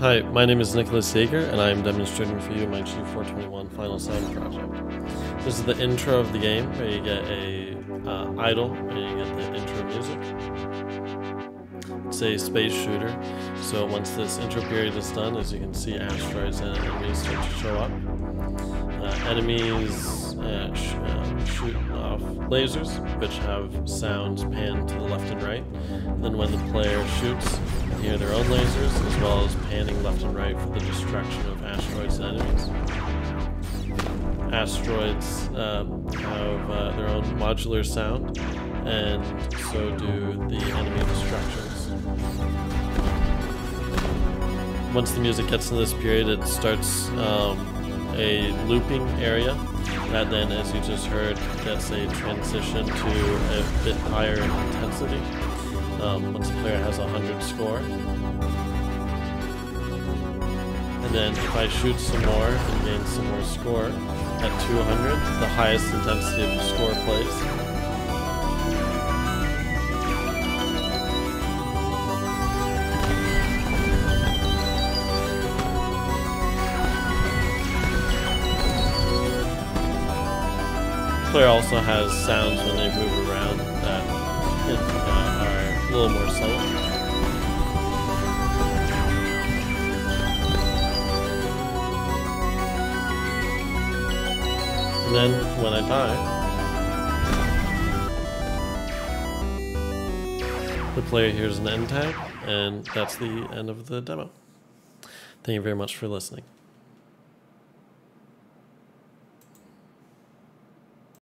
Hi, my name is Nicholas Jager, and I am demonstrating for you my G421 Final Sound project. This is the intro of the game, where you get a uh, idle, where you get the intro music. It's a space shooter, so once this intro period is done, as you can see, asteroids and enemies start to show up. Uh, enemies uh, sh uh, shoot off lasers, which have sounds panned to the left and right. And then when the player shoots, you hear their own lasers, as well as panning left and right for the destruction of asteroids and enemies. Asteroids um, have uh, their own modular sound, and so do the enemy destructions. Once the music gets to this period, it starts um, a looping area that then, as you just heard, gets a transition to a bit higher intensity um, once the player has a 100 score. And then if I shoot some more and gain some more score at 200, the highest intensity of the score plays. Player also has sounds when they move around that uh, are a little more subtle. And then when I die, the player hears an end tag, and that's the end of the demo. Thank you very much for listening.